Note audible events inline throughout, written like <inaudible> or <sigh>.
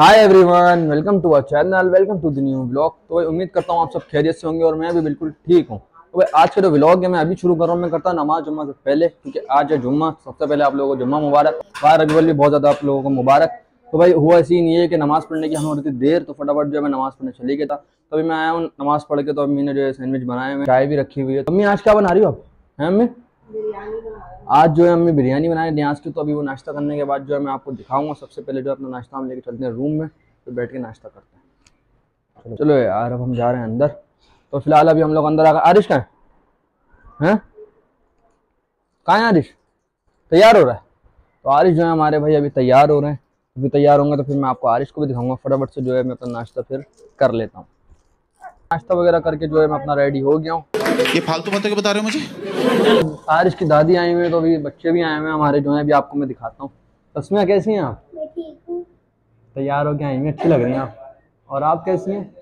Hi everyone welcome to our channel welcome to the new vlog तो भाई, उम्मीद करता हूँ आप सब खैरियत से होंगे और मैं भी बिल्कुल ठीक हूँ। तो भाई, आज का जो व्लॉग है, मैं अभी शुरू कर रहा हूँ। मैं करता हूँ नमाज़ जुम्मा से पहले, क्योंकि आज है जुम्मा। सबसे पहले आप लोगों को जुम्मा मुबारक। बारह रबी भी बहुत ज़्यादा आप लोगों को मुबारक। तो भाई, हुआ सीन ये कि नमाज़ पढ़ने की हमें रही थी देर तो फटाफट जो है मैं नमाज़ पढ़ने चली गया था। तभी मैं आया हूँ नमाज़ पढ़ के तो अम्मी ने जो है सैंडविच बनाए हुए चाय भी रखी हुई है। अम्मी, आज क्या बना रही हो आप? हैं अम्मी? आज जो है अम्मी बिरयानी बनाए न्याज की तो अभी वो नाश्ता करने के बाद जो है मैं आपको दिखाऊँगा। सबसे पहले जो अपना नाश्ता हम लेके चलते हैं रूम में फिर बैठ के नाश्ता करते हैं। चलो। चलो यार अब हम जा रहे हैं अंदर। तो फ़िलहाल अभी हम लोग अंदर आ गए। आरिश कहाँ है? हैं? कहाँ है आरिश? तैयार हो रहा है? तो आरिश जो है हमारे भाई अभी तैयार हो रहे हैं। अभी तैयार होंगे तो फिर मैं आपको आरिश को भी दिखाऊँगा। फटाफट से जो है मैं अपना नाश्ता फिर कर लेता हूँ। नाश्ता वगैरह करके जो है मैं अपना रेडी हो गया हूँ। ये फालतू बातें बता रहे हो मुझे? आरिश की दादी आई हुई है तो अभी बच्चे भी आए हुए हैं हमारे जो है अभी आपको मैं दिखाता हूँ। तस्मिया कैसी हैं आप? तैयार हो के आई हुई हैं, अच्छी लग रही हैं आप। और आप कैसी हैं?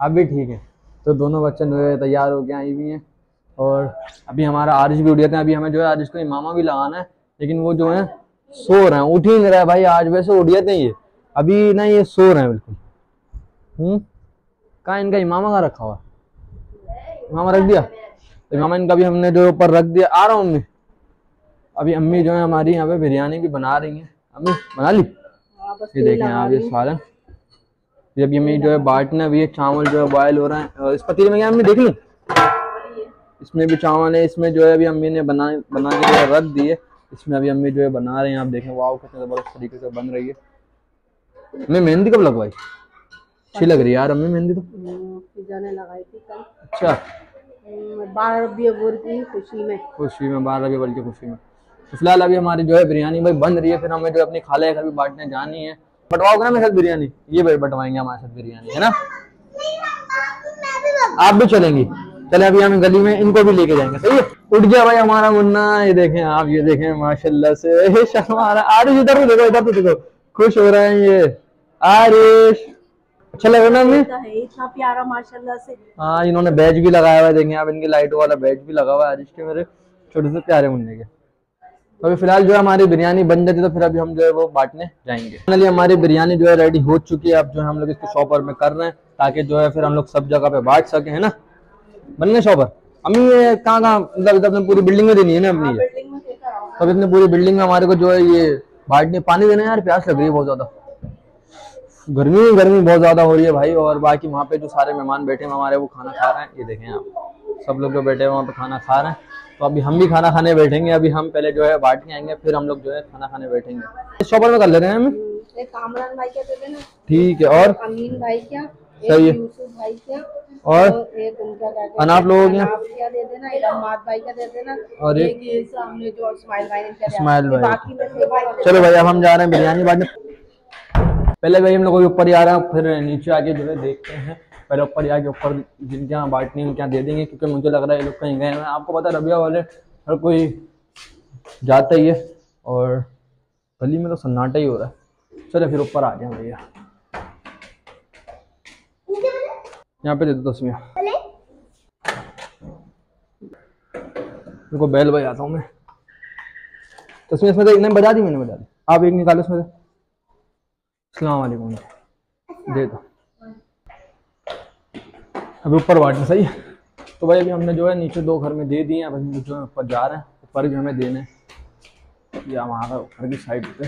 आप भी ठीक हैं। तो दोनों बच्चे जो है तैयार होके आई हुई हैं। और अभी हमारा आरिश भी उठ गए थे अभी हमें जो है आरिश को इमामा भी लगाना है। लेकिन वो जो है सो रहे हैं उठ ही नहीं रहे भाई आज वैसे उठ गए थे ये अभी ना ये सो रहे हैं बिल्कुल। हम्म? कहाँ इनका इमामा कहाँ रखा हुआ है? इमामा रख दिया? तो इमामा इनका भी हमने जो ऊपर रख दिया। आ रहा हूँ अम्मी अभी अम्मी जो है हमारी यहाँ पे बिरयानी भी बना रही हैं। अम्मी बना ली? ये देखें आप ये सालन। ये अभी अम्मी जो है बांटना भी है चावल जो है बॉयल हो रहा है। और इस पतीले में क्या अम्मी? देख ली। इसमें भी चावल है। इसमें जो है अभी अम्मी ने बना बना के रख दिए। इसमें अभी अम्मी जो है बना रहे हैं। आप देखें वाह कितने ज़बरदस्त तरीके से बन रही है। अम्मी मेहंदी कब लगवाई? अच्छी लग रही है यार अम्मी मेहंदी तो। पिज्जा ने लगाई थी कल। अच्छा। हम्म, बारह रबी अबूर की खुशी में। खुशी में बारह रबी अव्वल की खुशी में। तो फ़िलहाल अभी हमारी जो है बिरयानी भाई बन रही है फिर हमें जो है अपनी खाला के घर भी बांटने जानी है। बटवाओगे ना मेरे साथ बिरयानी? ये भाई बटवाएँगे हमारे साथ बिरयानी है ना? आप भी चलेंगी। चले अभी हम गली में इनको भी लेके जाएँगे सही है? उठ गया भाई हमारा मुन्ना ये देखें आप ये देखें माशाल्लाह से। हे आरिश इधर तो देखो इधर तो देखो। खुश हो रहे हैं ये। आरिश। अच्छा लग रहा है ना है इतना प्यारा माशाल्लाह से। हाँ इन्होंने बैच भी लगाया हुआ है देखें आप इनकी लाइट वाला बैच भी लगा हुआ है आरिश के मेरे छोटे से प्यारे मुन्ने के। तो अभी फ़िलहाल जो है हमारी बिरयानी बन जाती है तो फिर अभी हम जो है वो बांटने जाएँगे। फाइनली हमारी बिरयानी जो है रेडी हो चुकी है अब जो है हम लोग इसको शॉपर में कर रहे हैं ताकि जो है फिर हम लोग सब जगह पे बांट सके है ना? बनने शॉपर अम्मी ये कहाँ कहाँ मतलब इधर अपने पूरी बिल्डिंग में देनी है ना अपनी ये? तो अभी अपनी पूरी बिल्डिंग में हमारे को जो है ये बांटने पानी देना है यार प्यास लग रही है बहुत ज़्यादा। गर्मी गर्मी बहुत ज़्यादा हो रही है भाई और बाकी वहाँ पे जो सारे मेहमान बैठे हैं हमारे वो खाना खा रहे हैं। ये देखें आप सब लोग जो बैठे हैं वहाँ पे खाना खा रहे हैं। तो अभी हम भी खाना खाने बैठेंगे अभी हम पहले जो है बांट के आएँगे फिर हम लोग जो है खाना खाने बैठेंगे। शॉपर में कर ले रहे हैं हम? हम्म, ठीक है और? अमीन भाई क्या सही है। भाई क्या और? एक उनका अनाप लोगों क्या दे देना एक भाई का दे देना। और एक- सामने जो इस्माइल भाई इस्माइल भाई चलो भाई अब हम जा रहे हैं बिरयानी बांटने। पहले भाई हम लोग अभी ऊपर ही आ रहे हैं फिर नीचे आके जो है देखते हैं। पहले ऊपर ही आके ऊपर जिनके यहाँ बांटनी उनके यहाँ दे देंगे क्योंकि मुझे लग रहा है ये लोग कहीं गए हैं। आपको पता है रबिया वाले हर कोई जाता ही है और गली में तो सन्नाटा ही हो रहा है। चलो फिर ऊपर आ जाए भैया। यहाँ पे दे दो तस्वीर। देखो बैल बजाता हूँ मैं। तस्वीर इसमें से नहीं बजा दी मैंने बजा दी। आप एक निकालो इसमें से। अस्सलाम वालेकुम दे दो। अभी ऊपर बांटना, सही है? तो भाई अभी हमने जो है नीचे दो घर में दे दिए हैं हम जो है ऊपर जा रहे हैं, ऊपर भी हमें देने ये हमारा ऊपर की साइड पे।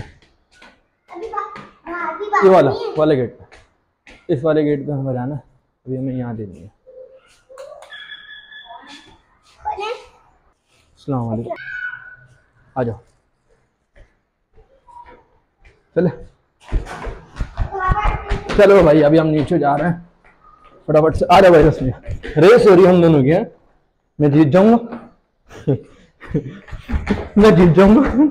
ये वाला, वाले गेट पे। इस वाले गेट पे हमें जाना है। अभी हमें यहाँ देनी है। अस्सलाम आ जाओ। चले। चलो भाई अभी हम नीचे जा रहे हैं। फटाफट से आ जाओ भाई रस्मी रेस हो रही हम दोनों की हैं? मैं जीत जाऊँगा। <laughs> मैं जीत जाऊँगा।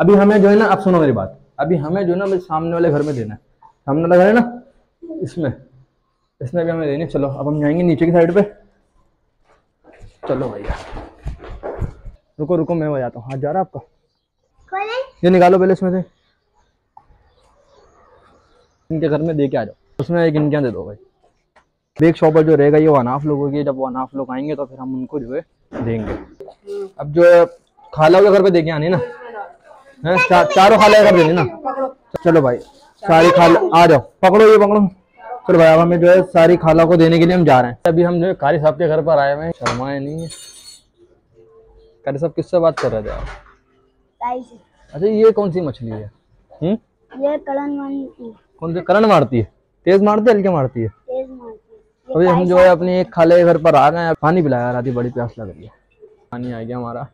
अभी हमें जो है ना आप सुनो मेरी बात। अभी हमें जो है ना भाई सामने वाले घर में देना है। सामने वाला घर है ना? इसमें। इसमें भी हमें देनी चलो अब हम जाएँगे नीचे की साइड पे। चलो भैया। रुको रुको मैं बजाता हूँ। हाथ जा रहा है आपका? ये निकालो पहले इसमें से। इनके घर में दे के आ जाओ। उसमें एक इनके दे दो भाई। एक शॉपर जो रहेगा ये वो अनाफ लोगों की जब वन अनाफ लोग आएँगे तो फिर हम उनको जो है देंगे। अब जो है खाला के घर पे दे के आनी ना? है? चा, चारों खाला के घर देनी ना? चलो भाई सारी खाला आ जाओ। पकड़ो ये पकड़ो। फिर भाई अब हमें जो है सारी खाला को देने के लिए हम जा रहे हैं। अभी हम जो है कारी साहब के घर पर आए हुए हैं। शर्माए नहीं कारी साहब किससे बात कर रहे थे आप? अच्छा ये कौन सी मछली है? हम्म? ये मारती कौन सी करंट मारती है? तेज मारती है हल्के मारती है? तेज मारती है। अभी हम जो है अपनी एक खाले घर पर आ गए हैं। पानी पिलाया राती बड़ी प्यास लग रही है। पानी आ गया हमारा।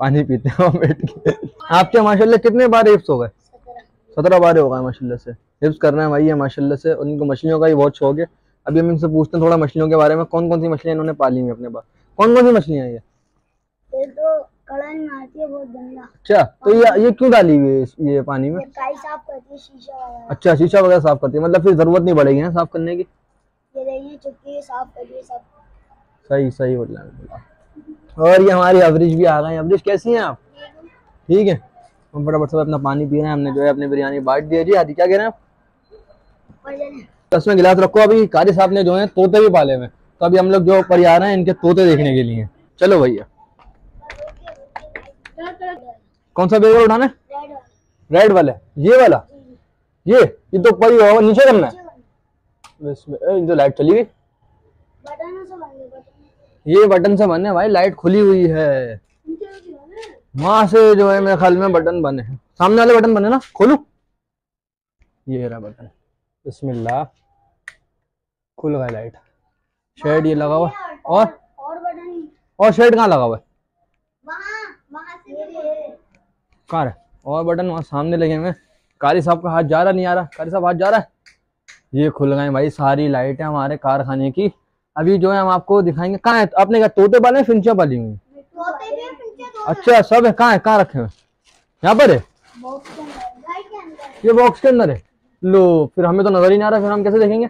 पानी पीते हैं बैठ के। आपके माशाल्लाह कितने बार हिप्स हो गए? सत्रह बार हो गए माशाल्लाह से। हिप्स करना है भाई ये माशाल्लाह से। उनको मछलियों का ही बहुत शौक है। अभी हम इनसे पूछते हैं थोड़ा मछलियों के बारे में कौन कौन सी मछलियाँ इन्होंने पाली हुई अपने पास? कौन कौन सी मछलियाँ हैं ये? तो कलन मारती है बहुत गंदा अच्छा तो ये ये क्यों डाली हुई है ये पानी में? ये साफ़ करती है शीशा वगैरह। अच्छा शीशा वगैरह साफ़ करती है मतलब फिर ज़रूरत नहीं पड़ेगी ना साफ़ करने की? ये देखिए चुटकी साफ़ करती सब। सही सही बोल रहे और ये हमारी अवरीज भी आ गए हैं। अवरीज कैसी हैं आप? ठीक है। हम फटाफट से अपना पानी पी रहे हैं हमने जो है अपनी बिरयानी बांट दी है। जी आदि क्या कह रहे हैं आप? दस में गिलास रखो अभी कारी साहब ने जो है तोते भी पाले हुए तो अभी हम लोग जो ऊपर आ रहे हैं इनके तोते देखने के लिए। चलो भैया। कौन सा बेगर उठाना? है रेड वाला। ये वाला? ये? ये तो ऊपर ही होगा नीचे करना है। तो लाइट चली गई। बटन से बटन। ये बटन से है भाई लाइट खुली हुई है। वहाँ से जो है मेरे ख्याल में बटन बने हैं। सामने वाले बटन बने ना? खोलू। ये रहा बटन। बिस्मिल्लाह। खुल गया लाइट शेड ये लगा हुआ। और और? बटन। और शेड कहाँ लगा हुआ है? है और बटन वहाँ सामने लगे हुए कारी साहब का हाथ जा रहा नहीं आ रहा। कारी साहब हाथ जा रहा है। ये खुल गए भाई सारी लाइट है हमारे कारखाने की। अभी जो है हम आपको दिखाएँगे। कहाँ है? आपने कहा तोते पाले फिंचिया पाली हुई अच्छा सब है। कहाँ है? कहाँ रखे हुए यहाँ पर है? ये बॉक्स के अंदर है। लो फिर हमें तो नज़र ही नहीं आ रहा फिर हम कैसे देखेंगे?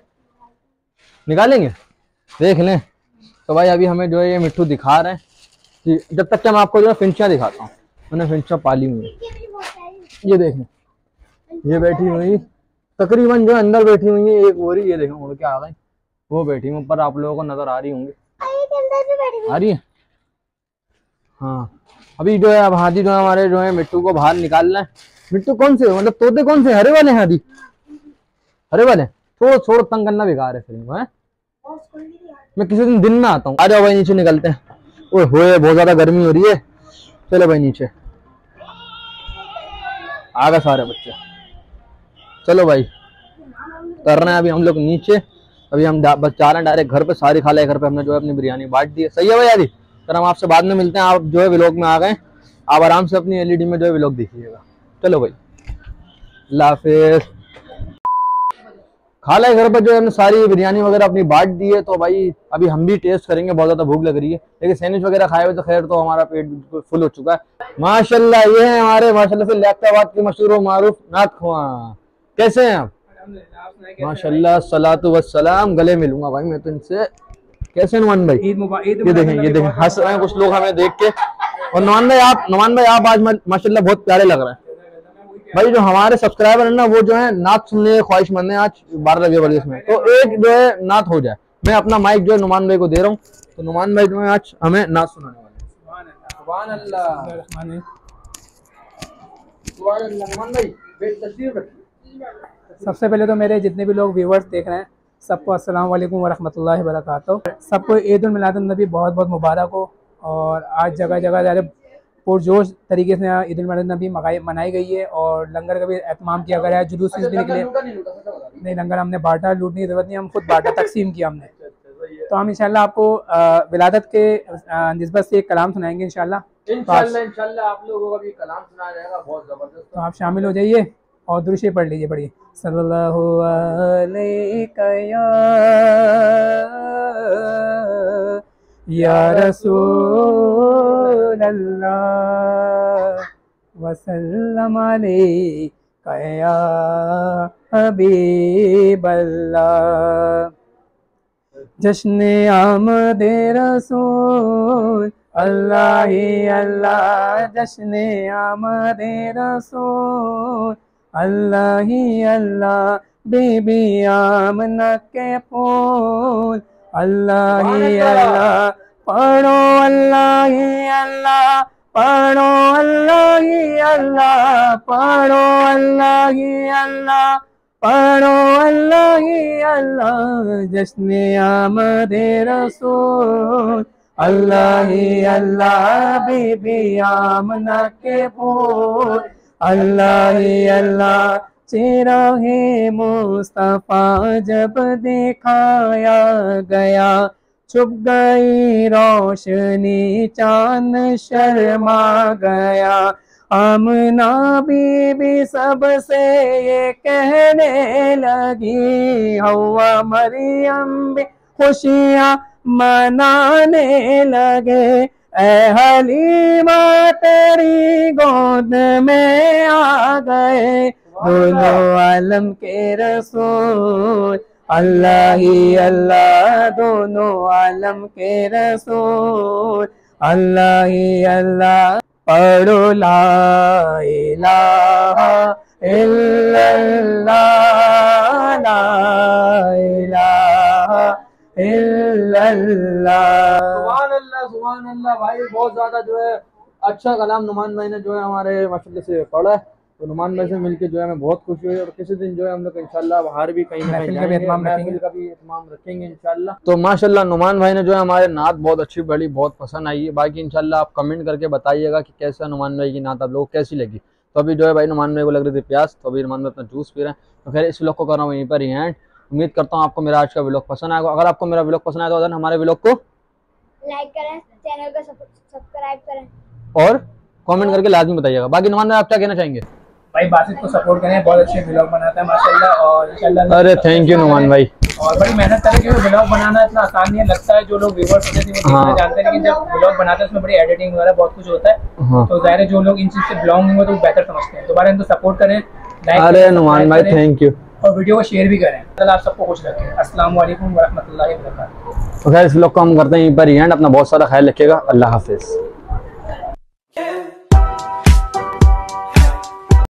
निकालेंगे? देख लें। तो भाई अभी हमें जो है ये मिट्टू दिखा रहे हैं। कि जब तक कि मैं आपको जो है फिंचियाँ दिखाता हूँ। मैंने फिंचियाँ पाली हुई ये देखें। ये बैठी हुई, तकरीबन जो अंदर बैठी हुई है, एक बोरी ये देखें उड़ के आ गई। वो बैठी हुई ऊपर आप लोगों को नज़र आ रही होंगी। आ रही है? हाँ। अभी जो है, अब हाथी जो है, हमारे जो है, मिट्टू को बाहर निकालना है। मिट्टू, कौन से मतलब तोते कौन से हरे वाले हैं हाथी हरे वाले छोड़ छोड़ तंग करना बेकार है फिर हैं? मैं किसी दिन दिन में आता हूँ। आ जाओ भाई, नीचे निकलते हैं। ओए होए, बहुत ज़्यादा गर्मी हो रही है। चलो भाई नीचे। आ गए सारे बच्चे। चलो भाई कर रहे हैं अभी हम लोग नीचे। अभी हम जा रहे हैं डायरेक्ट घर पे, सारी खा ले घर पे हमने जो है अपनी बिरयानी बांट दी है। सही है भाई आदि? सर हम आपसे बाद में मिलते हैं। आप जो है व्लॉग में आ गए। आप आराम से अपनी एलईडी में जो है व्लॉग देखिएगा। चलो भाई। अल्लाह हाफिज खा लाए घर पर जो है हमने सारी बिरयानी वगैरह अपनी बांट दी है तो भाई अभी हम भी टेस्ट करेंगे बहुत ज़्यादा भूख लग रही है। लेकिन सैंडविच वगैरह खाए हुए तो खैर तो हमारा पेट बिल्कुल फुल हो चुका है। माशाल्लाह ये है हमारे माशाल्लाह से लैक्टाबाद के मशहूर मारूफ नाथ खुआ। कैसे हैं आप? माशाल्लाह सलातु वसलाम गले मिलूँगा भाई मैं तो इनसे। कैसे नुमान भाई? ये देखें ये देखें हंस रहे हैं कुछ लोग हमें देख के। और नुमान भाई आप नुमान भाई आप आज माशाल्लाह बहुत प्यारे लग रहे हैं। भाई, जो हमारे सब्सक्राइबर है ना, वो जो है, नात सुनने के ख्वाहिशमंद है, आज बारह रबी वाली में तो एक जो है, नात हो जाए। मैं अपना माइक जो है, नुमान भाई को दे रहा हूँ। तो नुमान भाई जो है, आज हमें नात सुनाने वाले सबसे पहले तो मेरे जितने भी लोग व्यूवर्स देख रहे हैं, सबको अस्सलाम वालेकुम वरहमतुल्लाहि वबरकातुहू। सबको ईद उल मिलादुन नबी बहुत बहुत मुबारक हो। और आज जगह जगह ज़्यादा पुरजोश तरीके से ईद उल नबी मनाई गई है और लंगर का भी एहतमाम किया गया है जुलूस भी निकले। नहीं लंगर हमने बांटा लूटने की ज़रूरत नहीं हम खुद बांटा तकसीम किया हमने। तो हम इंशाल्लाह आपको विलादत के नस्बत से एक कलाम सुनाएँगे इंशाल्लाह। इंशाल्लाह इंशाल्लाह आप लोगों को भी कलाम सुनाया जाएगा बहुत ज़बरदस्त। तो आप शामिल हो जाइए और दुरुशे पढ़ लीजिए पढ़िए। सल्लल्लाहु अलैहि या रसूल अल्लाह वसल्लम अलैका या हबीब अल्लाह जश्न आमद रसूल अल्लाह ही अल्लाह जश्न आमद रसूल अल्लाह ही अल्लाह, बीबी आमना के फूल अल्लाह ही अल्लाह पढ़ो अल्लाह ही अल्लाह पढ़ो अल्लाह ही अल्लाह पढ़ो अल्लाह ही अल्लाह पढ़ो अल्लाह ही अल्लाह जश्न आमद रसूल अल्लाह ही अल्लाह बीबी आमना के फूल अल्लाह ही अल्लाह चिराहे मुस्तफ़ा, जब दिखाया गया। छुप गई रोशनी, चाँद शर्मा गया। आमना बीबी सबसे ये कहने लगी, हवा मरियम भी खुशियाँ मनाने लगे। ए हलीमा तेरी गोद में आ गए। दोनों आलम के रसूल। अल्लाह ही अल्लाह, दोनों आलम के रसूल। अल्लाह ही अल्लाह, पढ़ो ला इलाहा इल्लल्लाह अल्लाह भाई, बहुत ज़्यादा जो है अच्छा कलाम नुमान भाई ने जो है हमारे माशाल्लाह से पढ़ा है। तो नुमान भाई से मिलके जो है हमें बहुत खुशी हुई और किसी दिन जो है हम लोग इंशाल्लाह बाहर भी कहीं ना कहीं महफिल का भी महफिल रखेंगे। का भी एहतमाम रखेंगे इंशाल्लाह। तो माशाल्लाह नुमान भाई ने जो है हमारे नात बहुत अच्छी बड़ी बहुत पसंद आई है। बाकी इंशाल्लाह आप कमेंट करके बताइएगा कि कैसा नुमान भाई की नात आप लोग को कैसी लगी। तो अभी जो है भाई नुमान भाई को लग रही थी प्यास तो अभी नुमान भाई अपना जूस पी रहे हैं। तो खैर इस व्लॉग को कर रहा हूँ यहीं पर ही एंड उम्मीद करता हूँ आपको मेरा आज का व्लॉग पसंद आएगा। अगर आपको मेरा व्लॉग पसंद आया तो हमारे व्लॉग को लाइक करें चैनल को सब्सक्राइब करें। और कमेंट करके लाजमी बताइएगा। बाकी नुमान भाई आप क्या कहना चाहेंगे? भाई बासित को सपोर्ट करें बहुत अच्छे ब्लॉग बनाता है माशाल्लाह और इंशाल्लाह अरे थैंक यू नुमान भाई। और बड़ी मेहनत करके क्योंकि ब्लॉग बनाना इतना आसान नहीं है लगता है जो लोग व्यूवर्स होते थे वो हाँ। जानते हैं लेकिन जब ब्लॉग बनाते हैं उसमें बड़ी एडिटिंग वगैरह बहुत कुछ होता है। हाँ। तो ज़ाहिर है जो लोग इन चीज़ से बिलोंग होंगे तो बेहतर समझते हैं। दोबारा इनको सपोर्ट करें अरे नुमान भाई थैंक यू और वीडियो को शेयर भी करें। अल्लाह आप सबको खुश रखें। अस्सलाम वालेकुम वरहमतुल्लाहि वबरकातुहू। तो खैर इस लोग को हम करते हैं यहीं पर ही एंड अपना बहुत सारा ख्याल रखिएगा। अल्लाह हाफिज़।